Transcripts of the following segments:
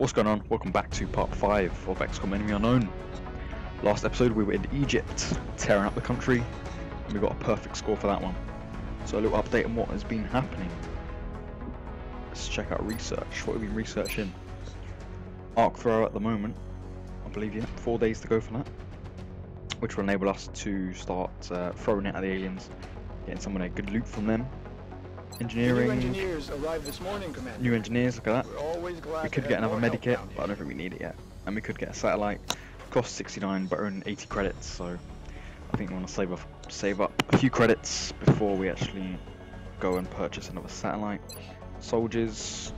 What's going on? Welcome back to part 5 of XCOM Enemy Unknown. Last episode we were in Egypt, tearing up the country, and we got a perfect score for that one. So a little update on what has been happening. Let's check out research, what we've been researching. Arc thrower at the moment, I believe yeah, four days to go for that. Which will enable us to start uh, throwing it at the aliens, getting some of their good loot from them. Engineering, New engineers arrived this morning, Commander. new engineers, look at that. We're always glad We could get another medikit, but I don't think we need it yet. And we could get a satellite. Cost 69, but earn 80 credits. So I think we want to save up, save up a few credits before we actually go and purchase another satellite. Soldiers,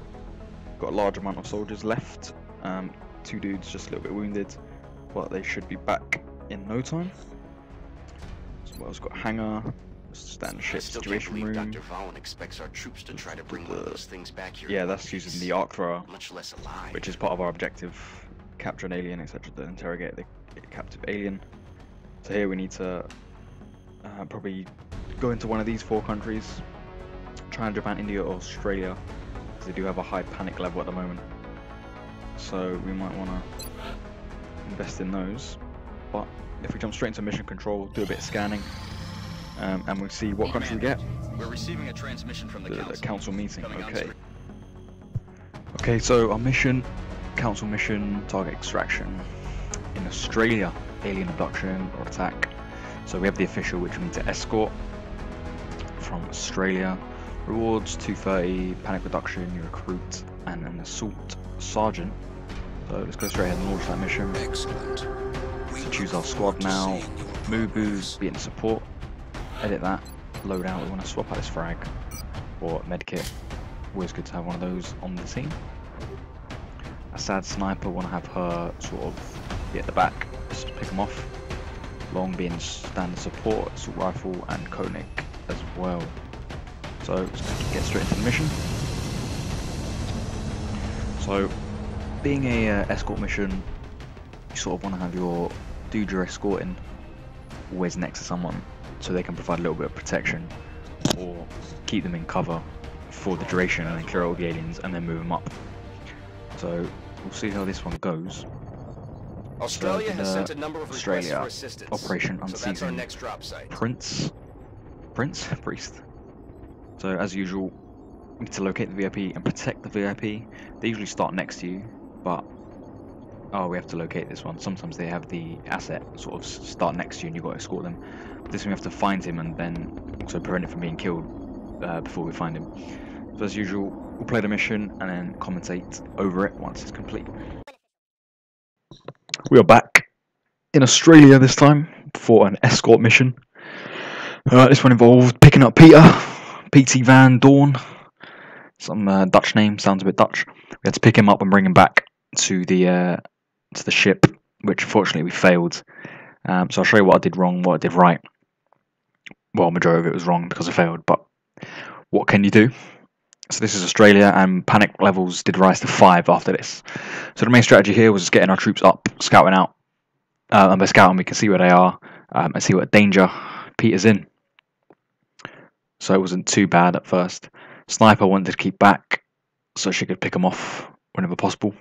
got a large amount of soldiers left. Um, two dudes just a little bit wounded, but they should be back in no time. So what else? Got a hangar, standard I ship still situation room. Dr. Vahlen expects our troops to try to bring one of those things back here. Yeah, that's using the arc thrower. Much less alive. which is part of our objective capture an alien etc to interrogate the captive alien so here we need to uh, probably go into one of these four countries China, Japan, India or Australia because they do have a high panic level at the moment so we might want to invest in those but if we jump straight into mission control do a bit of scanning um, and we'll see what country we get We're receiving a transmission from the, the, council. the council meeting Coming okay. Okay, so our mission, council mission, target extraction in Australia, alien abduction or attack. So we have the official which we need to escort from Australia. Rewards 230, panic reduction, you recruit, and an assault sergeant. So let's go straight ahead and launch that mission. Excellent. We So choose our squad now. seeing your Mubu, progress. be in support. Edit that. Load out. We want to swap out this frag or medkit. Always good to have one of those on the team. A sad sniper. Want to have her sort of be at the back, just to pick them off. Long being standard support, assault rifle, and Koenig as well. So get straight into the mission. So, being a uh, escort mission, you sort of want to have your dude you're escorting always next to someone so they can provide a little bit of protection or keep them in cover for the duration and then clear all the aliens and then move them up. So we'll see how this one goes. Australia So, has uh, sent a number of requests for assistance. Operation so that's our next drop site. Prince, Prince, Priest. So as usual, we need to locate the VIP and protect the VIP. They usually start next to you, but oh, we have to locate this one. Sometimes they have the asset sort of start next to you, and you've got to escort them. But this one we have to find him and then also prevent it from being killed uh, before we find him. So as usual, we'll play the mission and then commentate over it once it's complete. We are back in Australia this time for an escort mission. Uh, this one involved picking up Peter, PT Van Doorn, some uh, Dutch name, sounds a bit Dutch. We had to pick him up and bring him back to the uh, to the ship, which unfortunately we failed. Um, so I'll show you what I did wrong, what I did right. Well, majority of it was wrong because I failed, but what can you do? So this is Australia, and panic levels did rise to five after this. So the main strategy here was getting our troops up, scouting out, uh, and by scouting we can see where they are um, and see what danger Peter's in. So it wasn't too bad at first. Sniper wanted to keep back so she could pick him off whenever possible.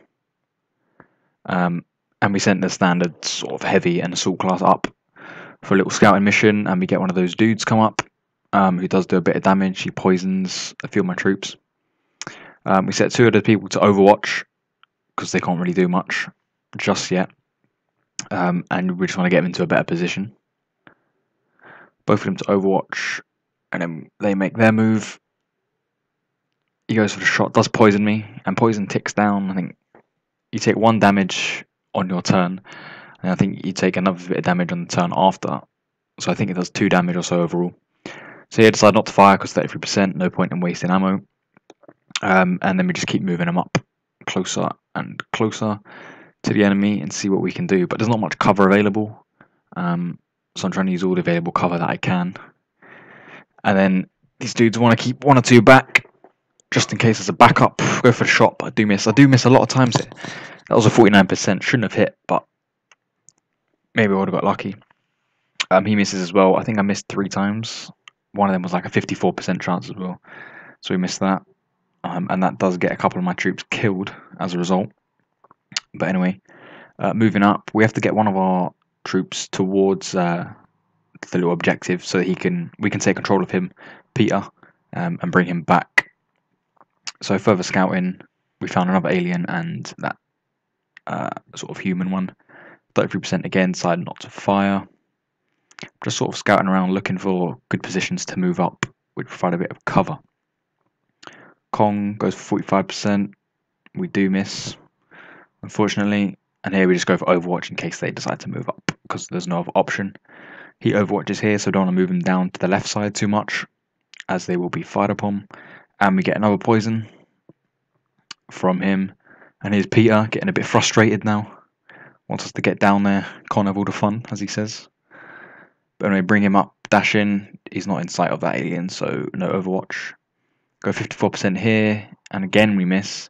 Um, and we sent the standard sort of heavy and assault class up for a little scouting mission, and we get one of those dudes come up um, who does do a bit of damage. He poisons a few of my troops. Um, we set two of the people to Overwatch because they can't really do much just yet, um, and we just want to get them into a better position. Both of them to Overwatch, and then they make their move. He goes for the shot, does poison me, and poison ticks down. I think you take one damage on your turn, and I think you take another bit of damage on the turn after. So I think it does two damage or so overall. So yeah, decide not to fire because 33%, no point in wasting ammo. Um, and then we just keep moving them up closer and closer to the enemy and see what we can do. But there's not much cover available, um, so I'm trying to use all the available cover that I can. And then these dudes want to keep one or two back, just in case there's a backup. Go for the shot, but I do miss. I do miss a lot of times here. That was a 49%. Shouldn't have hit, but maybe I would have got lucky. Um, he misses as well. I think I missed three times. One of them was like a 54% chance as well. So we missed that. Um, and that does get a couple of my troops killed as a result. But anyway, uh, moving up, we have to get one of our troops towards uh, the little objective so that he can we can take control of him, Peter, um, and bring him back. So further scouting, we found another alien and that uh, sort of human one. 33% again, decided not to fire. Just sort of scouting around looking for good positions to move up, which provide a bit of cover. Kong goes for 45%. We do miss, unfortunately. And here we just go for Overwatch in case they decide to move up because there's no other option. He overwatches here, so don't want to move him down to the left side too much, as they will be fired upon. And we get another poison from him. And here's Peter getting a bit frustrated now. Wants us to get down there, can't have all the fun, as he says. But anyway, bring him up, dash in. He's not in sight of that alien, so no overwatch. Go 54% here, and again we miss,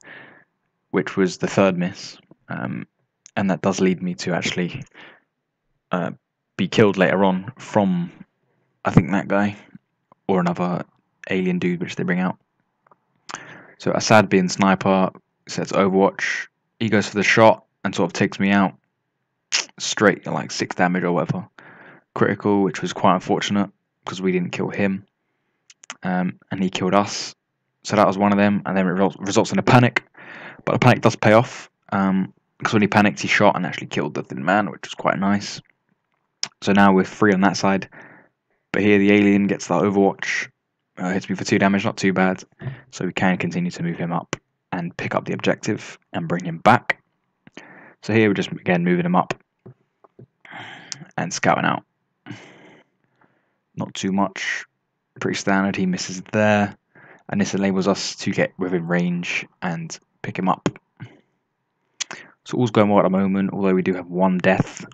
which was the third miss. Um, and that does lead me to actually uh, be killed later on from, I think, that guy or another alien dude which they bring out. So Assad being sniper sets Overwatch. He goes for the shot and sort of takes me out straight like six damage or whatever. Critical, which was quite unfortunate because we didn't kill him, um, and he killed us. So that was one of them, and then it results, results in a panic. But the panic does pay off um, because when he panicked, he shot and actually killed the thin man, which was quite nice. So now we're free on that side. But here the alien gets that Overwatch, uh, hits me for two damage, not too bad. So we can continue to move him up and pick up the objective and bring him back. So here we're just again moving him up and scouting out. Not too much, pretty standard. He misses there, and this enables us to get within range and pick him up. So all's going well at the moment, although we do have one death,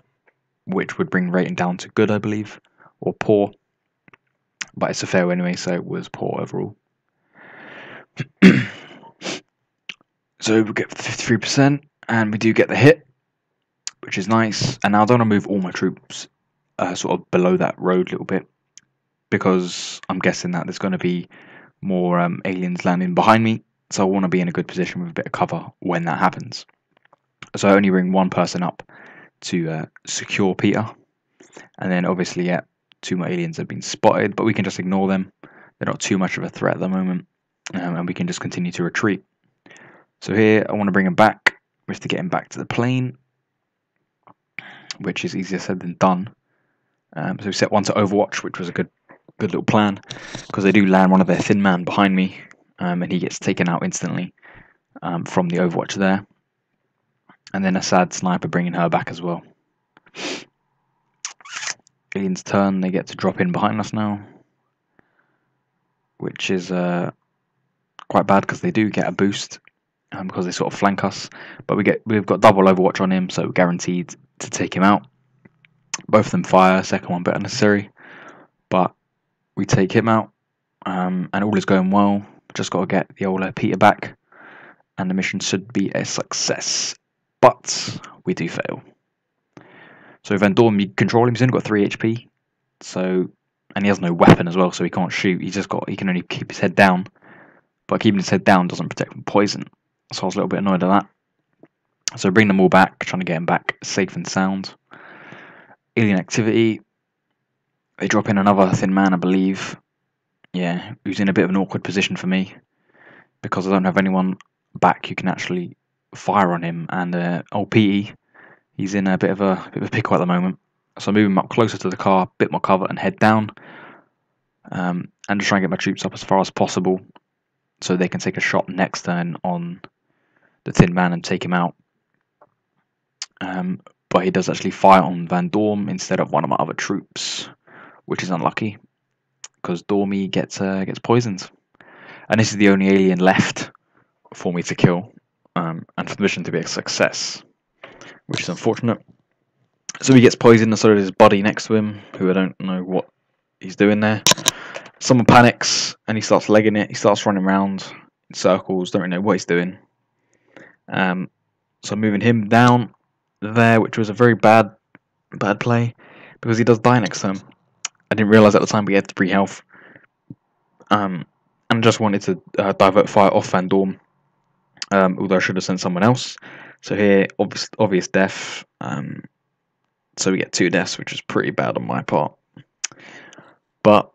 which would bring rating down to good, I believe, or poor. But it's a fail anyway, so it was poor overall. so we get 53%, and we do get the hit, which is nice. And now I don't want to move all my troops uh, sort of below that road a little bit, because I'm guessing that there's going to be more um, aliens landing behind me. So I want to be in a good position with a bit of cover when that happens. So I only bring one person up to uh, secure Peter. And then obviously, yeah, two more aliens have been spotted, but we can just ignore them. They're not too much of a threat at the moment. Um, and we can just continue to retreat. So here, I want to bring him back. We have to get him back to the plane, which is easier said than done. Um, so we set one to Overwatch, which was a good, good little plan, because they do land one of their thin man behind me, um, and he gets taken out instantly um, from the Overwatch there. And then Assad sniper bringing her back as well. Aliens turn, they get to drop in behind us now. Which is uh, quite bad because they do get a boost um, because they sort of flank us. But we get we've got double overwatch on him, so guaranteed to take him out. Both of them fire, second one bit unnecessary. But we take him out. Um, and all is going well. Just got to get the old uh, Peter back. And the mission should be a success but we do fail. So Van Doorn, you control him. He's only got three HP, so and he has no weapon as well, so he can't shoot. He's just got he can only keep his head down, but keeping his head down doesn't protect from poison. So I was a little bit annoyed at that. So bring them all back, trying to get him back safe and sound. Alien activity. They drop in another thin man, I believe. Yeah, who's in a bit of an awkward position for me because I don't have anyone back who can actually fire on him, and uh, old Petey, he's in a bit of a bit of a pickle at the moment. So I move him up closer to the car, bit more cover, and head down, um, and just try and get my troops up as far as possible, so they can take a shot next turn on the Thin Man and take him out. Um, but he does actually fire on Van Dorm instead of one of my other troops, which is unlucky because Dormy gets uh, gets poisoned, and this is the only alien left for me to kill um, and for the mission to be a success, which is unfortunate. So he gets poisoned, and so does his buddy next to him, who I don't know what he's doing there. Someone panics, and he starts legging it. He starts running around in circles, don't really know what he's doing. Um, so moving him down there, which was a very bad, bad play, because he does die next him. I didn't realise at the time we had three health. Um, and just wanted to uh, divert fire off Van Dorm Um, although I should have sent someone else. So here, obvious, obvious death. Um, so we get two deaths, which is pretty bad on my part. But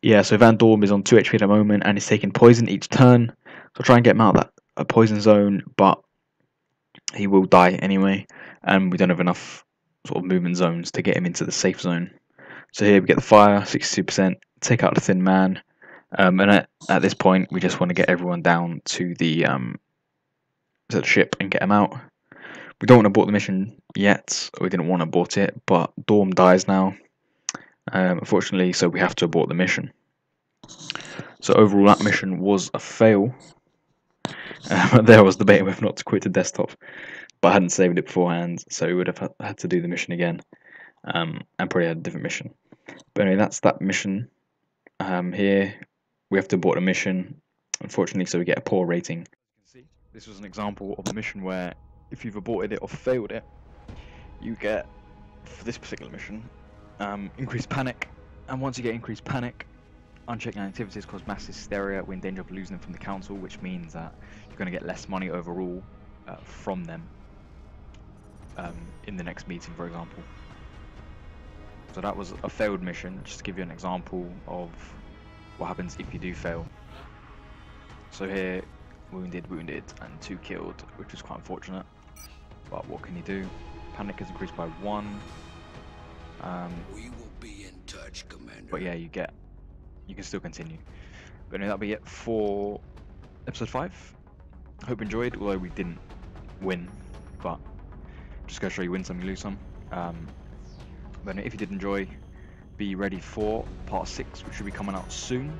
yeah, so Van Dorm is on 2 HP at the moment and he's taking poison each turn. So try and get him out of that a poison zone, but he will die anyway. And we don't have enough sort of movement zones to get him into the safe zone. So here we get the fire, 62%, take out the thin man. Um, and at, at this point, we just want to get everyone down to the, um, to the ship and get them out. We don't want to abort the mission yet. We didn't want to abort it, but Dorm dies now. Um, unfortunately, so we have to abort the mission. So overall, that mission was a fail. Um, there was debating or not to quit the desktop, but I hadn't saved it beforehand, so we would have had to do the mission again, um, and probably had a different mission. But anyway, that's that mission. Um, here we have to abort a mission, unfortunately, so we get a poor rating. This was an example of a mission where if you've aborted it or failed it, you get for this particular mission um, increased panic, and once you get increased panic, unchecked activities cause mass hysteria. We're in danger of losing them from the council, which means that you're going to get less money overall uh, from them um, in the next meeting, for example. So that was a failed mission, just to give you an example of what happens if you do fail. So here, wounded, wounded, and two killed, which is quite unfortunate. But what can you do? Panic is increased by one. Um, We will be in touch, Commander. but yeah, you get, you can still continue. But anyway, that'll be it for episode five. Hope you enjoyed, although we didn't win, but just gotta show you win some, you lose some. Um, but anyway, if you did enjoy, be ready for part six, which should be coming out soon.